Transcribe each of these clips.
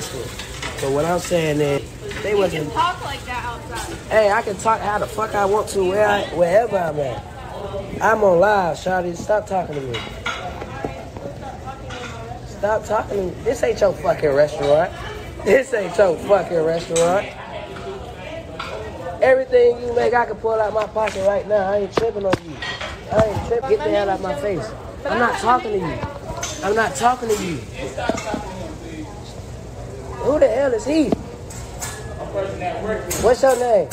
listening. But what I'm saying is, they You wasn't. can talk like that outside. Hey, I can talk how the fuck I want to where I, wherever I'm at. I'm on live, Shawty. Stop talking to me. Stop talking to me. This ain't your fucking restaurant. This ain't your fucking restaurant. Everything you make, I can pull out my pocket right now. I ain't tripping on you. I ain't tripping. Get the hell out of my face. I'm not talking to you. I'm not talking to you. Who the hell is he? What's your name?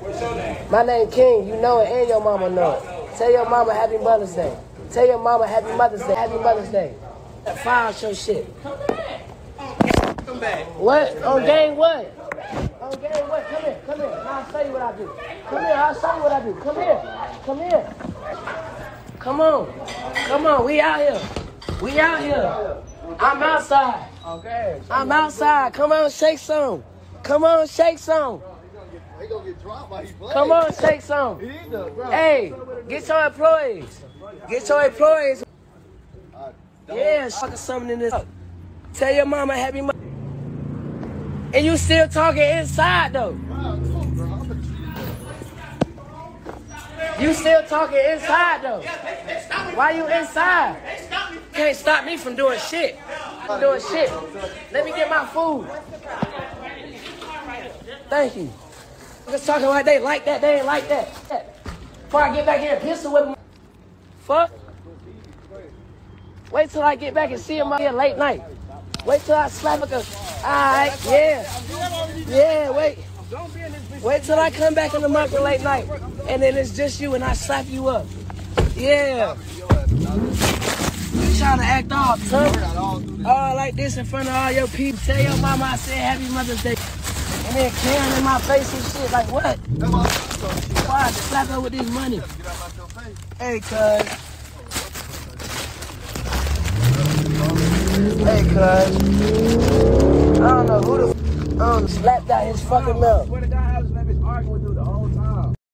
What's your name? My name King. You know it and your mama know it. Tell your mama Happy Mother's Day. Tell your mama Happy Mother's Day. Happy Mother's Day. File your shit. Come back. Come back. What? On game what? On game what? Come here. Come here. I'll show you what I do. Come here. I'll show you what I do. Come here. Come here. Come on. Come on. We out here. We out here. I'm outside. Okay. I'm outside. Come on, shake some. Come on, shake some. He gonna get dropped while he playing. Come on, shake some. He need to, bro. Hey, get your employees. Get your employees. Yeah, fucking something in this. Tell your mama happy mother. And you still talking inside though. You still talking inside though. Why you inside? Can't stop me from doing shit. I'm doing shit. Let me get my food. Thank you. Just talking like they like that, they ain't like that. Before I get back here and pistol with them. Fuck. Wait till I get back and see him out here late night. Wait till I slap a Alright, yeah. Yeah, wait. Wait till I come back in the market late night. And then it's just you and I slap you up. Yeah. Trying to act all tough. All like this in front of all your people. Tell your mama I said happy Mother's Day. And then Karen in my face and shit. Like what? Why I slap her with this money? Hey, cuz. Hey, cuz. I don't know who the f- um, slapped out his fucking mouth.